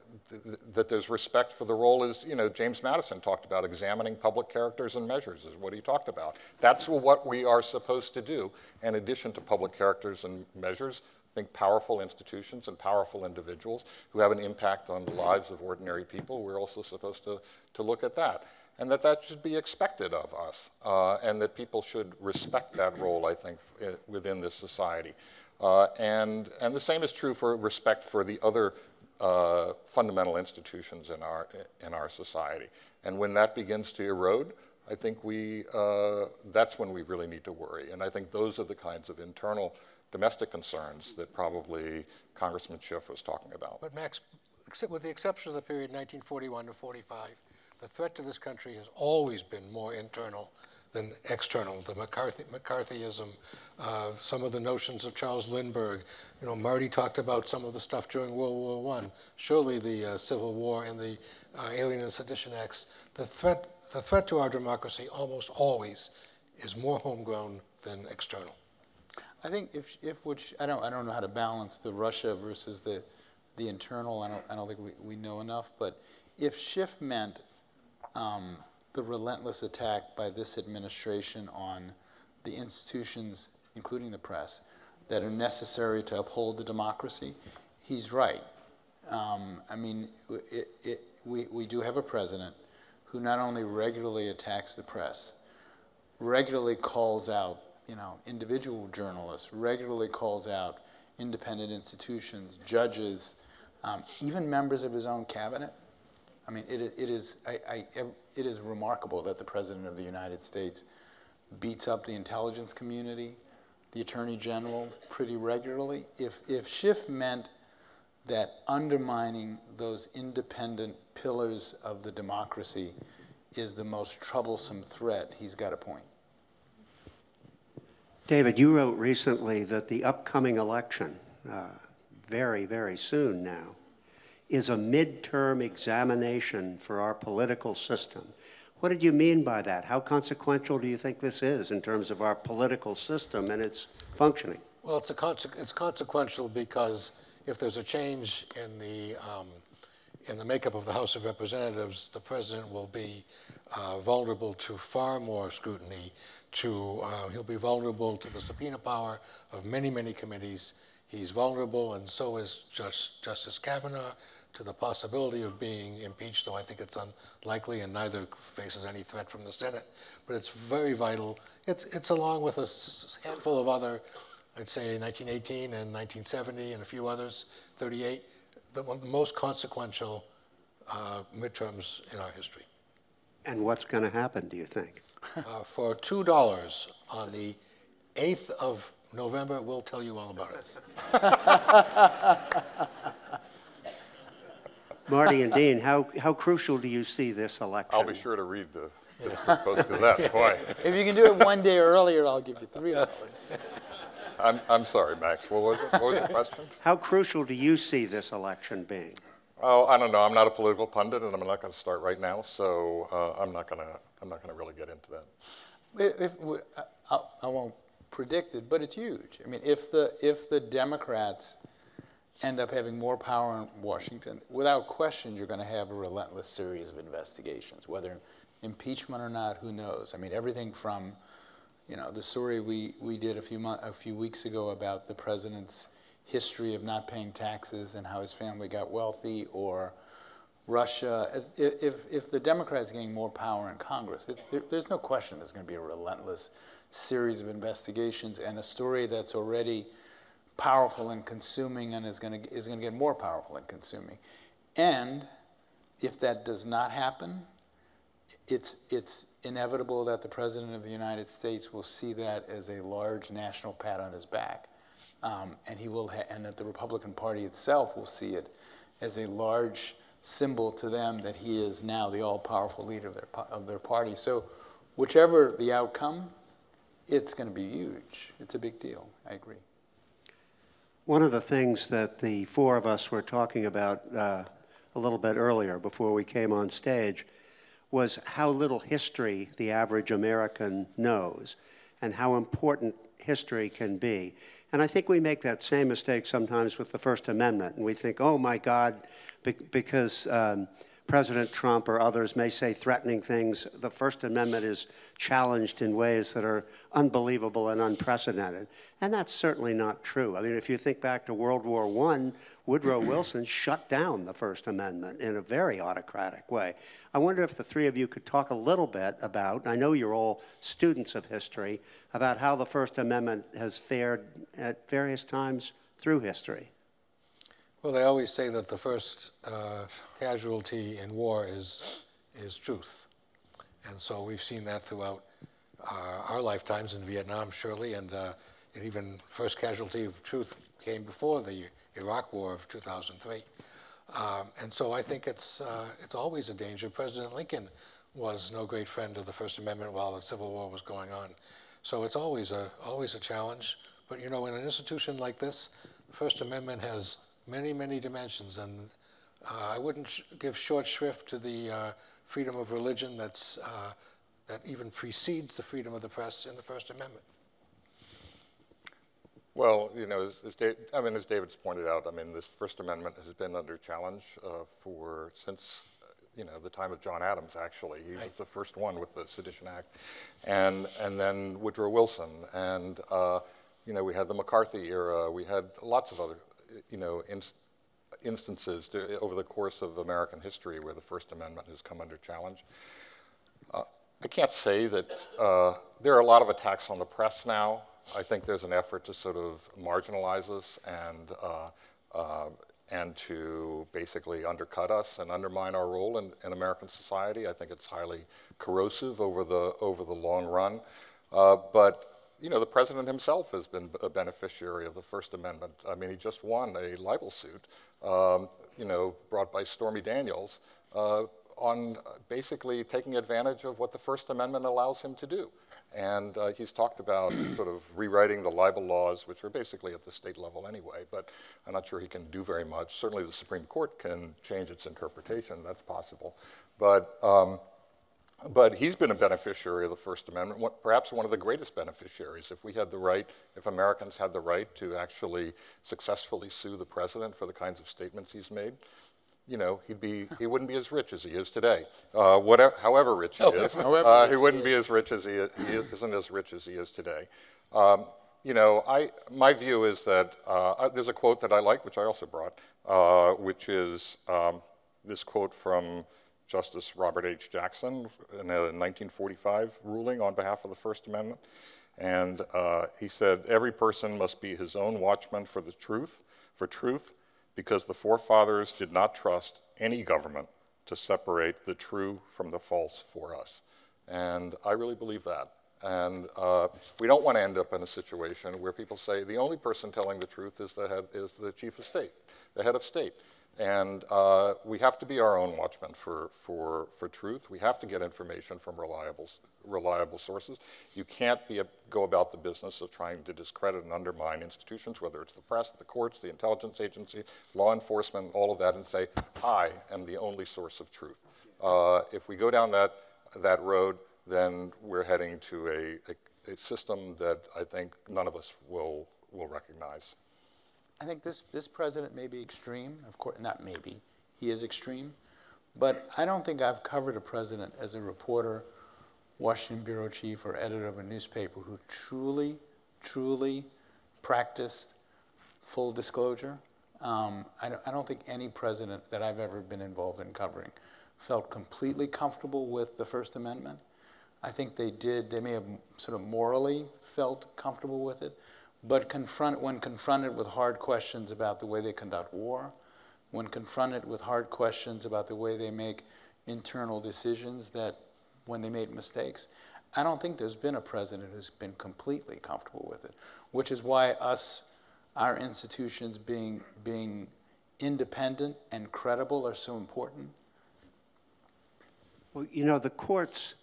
that there's respect for the role as, you know, James Madison talked about examining public characters and measures is what he talked about. That's what we are supposed to do in addition to public characters and measures. I think powerful institutions and powerful individuals who have an impact on the lives of ordinary people, we're also supposed to, to look at that. And that that should be expected of us, uh, and that people should respect that role, I think, within this society. Uh, and, and the same is true for respect for the other uh, fundamental institutions in our, in our society. And when that begins to erode, I think we, uh, that's when we really need to worry. And I think those are the kinds of internal domestic concerns that probably Congressman Schiff was talking about. But Max, except with the exception of the period 1941 to 45, the threat to this country has always been more internal than external. The McCarthy, McCarthyism, uh, some of the notions of Charles Lindbergh. You know, Marty talked about some of the stuff during World War I. Surely the uh, Civil War and the uh, Alien and Sedition Acts. The threat, the threat to our democracy almost always is more homegrown than external. I think if, if which, I don't, I don't know how to balance the Russia versus the, the internal. I don't, I don't think we, we know enough. But if Schiff meant um, the relentless attack by this administration on the institutions, including the press, that are necessary to uphold the democracy, he's right. Um, I mean, it, it, we, we do have a president who not only regularly attacks the press, regularly calls out, you know, individual journalists, regularly calls out independent institutions, judges, um, even members of his own cabinet. I mean, it, it is, I, I, it is remarkable that the President of the United States beats up the intelligence community, the Attorney General pretty regularly. If, if Schiff meant that undermining those independent pillars of the democracy is the most troublesome threat, he's got a point. David, you wrote recently that the upcoming election, uh, very, very soon now, is a midterm examination for our political system. What did you mean by that? How consequential do you think this is in terms of our political system and its functioning? Well, it's, a conse it's consequential because if there's a change in the, um, in the makeup of the House of Representatives, the president will be uh, vulnerable to far more scrutiny, to, uh, he'll be vulnerable to the subpoena power of many, many committees. He's vulnerable, and so is Just, Justice Kavanaugh, to the possibility of being impeached, though I think it's unlikely, and neither faces any threat from the Senate. But it's very vital. It's, it's along with a handful of other, I'd say 1918 and 1970 and a few others, 38, the most consequential uh, midterms in our history. And what's going to happen, do you think? uh, for $2 on the 8th of November, we'll tell you all about it. Marty and Dean, how, how crucial do you see this election? I'll be sure to read the Post Gazette. Boy, If you can do it one day earlier, I'll give you three dollars. I'm, I'm sorry, Max. What was, it? what was the question? How crucial do you see this election being? Oh, I don't know. I'm not a political pundit, and I'm not going to start right now, so uh, I'm not going to. I'm not going to really get into that. If, if, I, I won't predict it, but it's huge. I mean, if the if the Democrats end up having more power in Washington, without question, you're going to have a relentless series of investigations, whether impeachment or not, who knows? I mean, everything from, you know, the story we, we did a few, a few weeks ago about the president's history of not paying taxes and how his family got wealthy, or Russia. If, if, the Democrats gain more power in Congress, there, there's no question there's going to be a relentless series of investigations and a story that's already powerful and consuming and is going to is going to get more powerful and consuming. And if that does not happen, it's it's inevitable that the president of the United States will see that as a large national pat on his back. um, and he will, and that the Republican Party itself will see it as a large symbol to them that he is now the all-powerful leader of their, of their party. So whichever the outcome, it's going to be huge. It's a big deal. I agree. One of the things that the four of us were talking about uh, a little bit earlier before we came on stage was how little history the average American knows and how important history can be. And I think we make that same mistake sometimes with the First Amendment. And we think, oh my God, be- because um, President Trump or others may say threatening things, the First Amendment is challenged in ways that are unbelievable and unprecedented. And that's certainly not true. I mean, if you think back to World War I, Woodrow Wilson shut down the First Amendment in a very autocratic way. I wonder if the three of you could talk a little bit about, I know you're all students of history, about how the First Amendment has fared at various times through history. Well, they always say that the first uh, casualty in war is, is truth. And so we've seen that throughout uh, our lifetimes in Vietnam, surely, and, uh, and even first casualty of truth came before the Iraq War of 2003. Um, and so I think it's, uh, it's always a danger. President Lincoln was no great friend of the First Amendment while the Civil War was going on. So it's always a, always a challenge. But you know, in an institution like this, the First Amendment has many, many dimensions, and uh, I wouldn't sh- give short shrift to the uh, freedom of religion that's, uh, that even precedes the freedom of the press in the First Amendment. Well, you know, as, as Dave, I mean, as David's pointed out, I mean, this First Amendment has been under challenge uh, for since, uh, you know, the time of John Adams. Actually, he was the first one with the Sedition Act, and and then Woodrow Wilson, and uh, you know, we had the McCarthy era. We had lots of other, you know, ins- instances to, over the course of American history where the First Amendment has come under challenge. Uh, I can't say that uh, there are a lot of attacks on the press now. I think there's an effort to sort of marginalize us and uh, uh, and to basically undercut us and undermine our role in, in American society. I think it's highly corrosive over the over the long run. Uh, but you know, the president himself has been a beneficiary of the First Amendment. I mean, he just won a libel suit, um, you know, brought by Stormy Daniels, uh, on basically taking advantage of what the First Amendment allows him to do. And uh, he's talked about sort of rewriting the libel laws, which are basically at the state level anyway, but I'm not sure he can do very much. Certainly the Supreme Court can change its interpretation, that's possible. But um, but he's been a beneficiary of the First Amendment, what- perhaps one of the greatest beneficiaries. If we had the right, if Americans had the right to actually successfully sue the president for the kinds of statements he's made, you know, he'd be, he wouldn't be as rich as he is today. Uh, whatever, however rich he is, uh, he wouldn't be as rich as he, is, he isn't as rich as he is today. Um, you know, I, my view is that uh, uh, there's a quote that I like, which I also brought, uh, which is um, this quote from Justice Robert H. Jackson in a 1945 ruling on behalf of the First Amendment. And uh, he said, Every person must be his own watchman for the truth, for truth, because the forefathers did not trust any government to separate the true from the false for us. And I really believe that. And uh, we don't want to end up in a situation where people say the only person telling the truth is the head is the chief of state, the head of state. And uh, we have to be our own watchmen for, for, for truth. We have to get information from reliable, reliable sources. You can't be a, go about the business of trying to discredit and undermine institutions, whether it's the press, the courts, the intelligence agency, law enforcement, all of that, and say, I am the only source of truth. Uh, if we go down that, that road, then we're heading to a, a, a system that I think none of us will, will recognize. I think this, this president may be extreme, of course, not maybe, he is extreme, but I don't think I've covered a president as a reporter, Washington bureau chief, or editor of a newspaper who truly, truly practiced full disclosure. Um, I, don't, I don't think any president that I've ever been involved in covering felt completely comfortable with the First Amendment. I think they did, they may have sort of morally felt comfortable with it, but confront, when confronted with hard questions about the way they conduct war, when confronted with hard questions about the way they make internal decisions that when they made mistakes, I don't think there's been a president who's been completely comfortable with it, which is why us our institutions being, being independent and credible are so important? Well, you know, the courts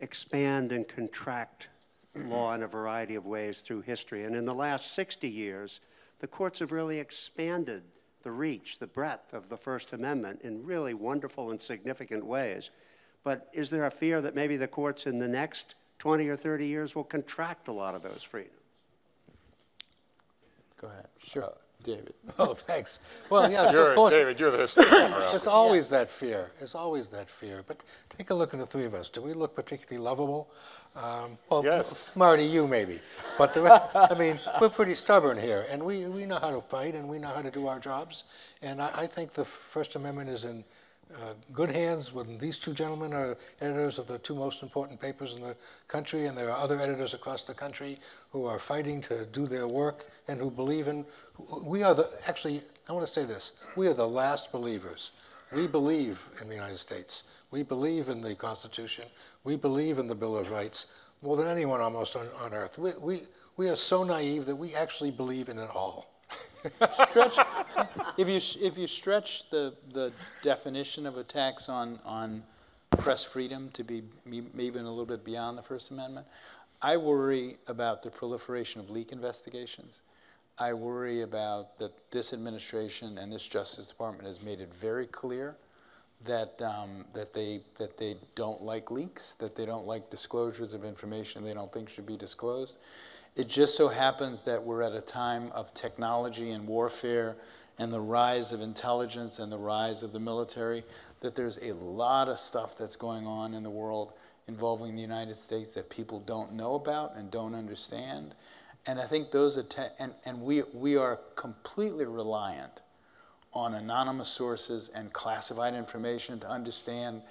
expand and contract law in a variety of ways through history. And in the last 60 years, the courts have really expanded the reach, the breadth of the First Amendment in really wonderful and significant ways. But is there a fear that maybe the courts in the next 20 or 30 years will contract a lot of those freedoms? Go ahead. Sure, uh, David. Oh, thanks. Well, yeah, You're, of course. David, you're the historian around It's here. always that fear. It's always that fear. But take a look at the three of us. Do we look particularly lovable? Um, well, Yes. Marty, you maybe. But the, I mean, we're pretty stubborn here, and we, we know how to fight, and we know how to do our jobs. And I, I think the First Amendment is in uh, good hands when these two gentlemen are editors of the two most important papers in the country, and there are other editors across the country who are fighting to do their work and who believe in. We are the actually. I want to say this: we are the last believers. We believe in the United States. We believe in the Constitution. We believe in the Bill of Rights more than anyone almost on, on earth. We, we, we are so naive that we actually believe in it all. Stretch, if you, if you stretch the, the definition of attacks on, on press freedom to be even a little bit beyond the First Amendment, I worry about the proliferation of leak investigations. I worry about that this administration and this Justice Department has made it very clear that, um, that they, that they don't like leaks, that they don't like disclosures of information they don't think should be disclosed. It just so happens that we're at a time of technology and warfare and the rise of intelligence and the rise of the military, that there's a lot of stuff that's going on in the world involving the United States that people don't know about and don't understand. And I think those and, and we, we are completely reliant on anonymous sources and classified information to understand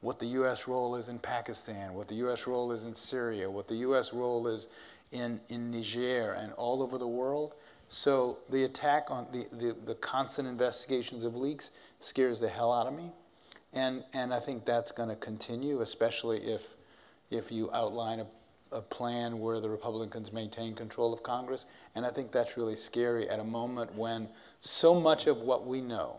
what the U.S. role is in Pakistan, what the U.S. role is in Syria, what the U.S. role is in, in Niger and all over the world. So the attack on the, the, the constant investigations of leaks scares the hell out of me. And, and I think that's going to continue, especially if, if you outline a, a plan where the Republicans maintain control of Congress. And I think that's really scary at a moment when so much of what we know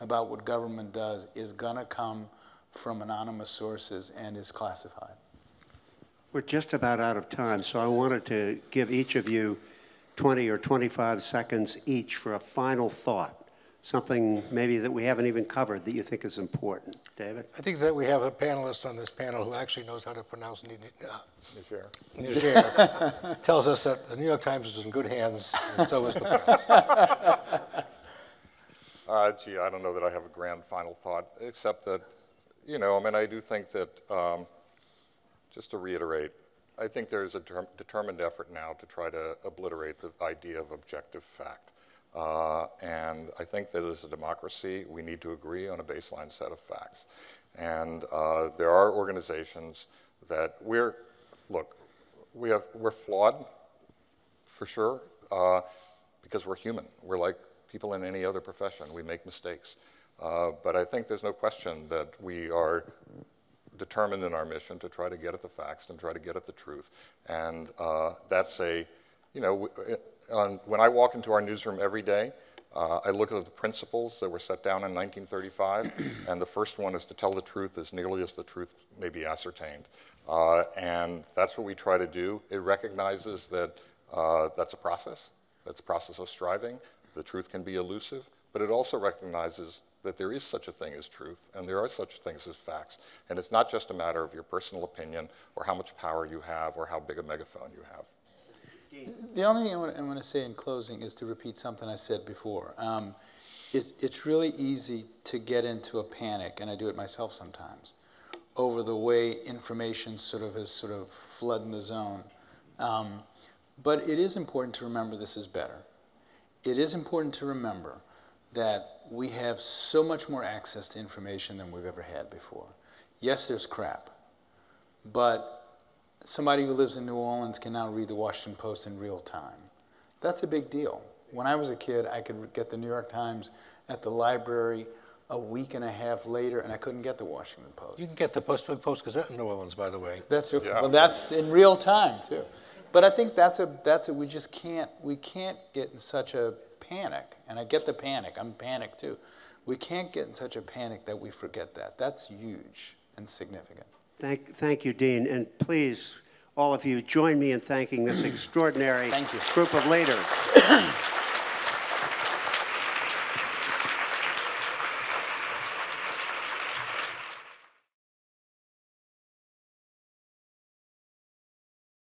about what government does is going to come from anonymous sources and is classified. We're just about out of time, so I wanted to give each of you 20 or 25 seconds each for a final thought, something maybe that we haven't even covered that you think is important. David? I think that we have a panelist on this panel who actually knows how to pronounce Ni- Ni- uh, Niger. Niger. Tells us that the New York Times is in good hands, and so is the press. Uh, gee, I don't know that I have a grand final thought, except that, you know, I mean, I do think that, um, just to reiterate, I think there's a term- determined effort now to try to obliterate the idea of objective fact. Uh, and I think that as a democracy, we need to agree on a baseline set of facts. And uh, there are organizations that we're, look, we have, we're flawed, for sure, uh, because we're human. We're like people in any other profession. We make mistakes. Uh, but I think there's no question that we are determined in our mission to try to get at the facts and try to get at the truth. And uh, that's a, you know, on, when I walk into our newsroom every day, uh, I look at the principles that were set down in 1935, and the first one is to tell the truth as nearly as the truth may be ascertained. Uh, and that's what we try to do. It recognizes that uh, that's a process, that's a process of striving. The truth can be elusive, but it also recognizes that there is such a thing as truth, and there are such things as facts. And it's not just a matter of your personal opinion or how much power you have or how big a megaphone you have. The only thing I want, I want to say in closing is to repeat something I said before. Um, it's, it's really easy to get into a panic, and I do it myself sometimes, over the way information sort of is sort of flooding the zone. Um, but it is important to remember this is better. It is important to remember that we have so much more access to information than we've ever had before. Yes, there's crap, but somebody who lives in New Orleans can now read the Washington Post in real time. That's a big deal. When I was a kid, I could get the New York Times at the library a week and a half later, and I couldn't get the Washington Post. You can get the Post Post Gazette in New Orleans, by the way. That's okay. Yeah. Well, that's in real time too. But I think that's a, that's a, we just can't, we can't get in such a panic, and I get the panic, I'm panicked too. We can't get in such a panic that we forget that. That's huge and significant. Thank, thank you, Dean. And please, all of you, join me in thanking this extraordinary Thank you. group of leaders.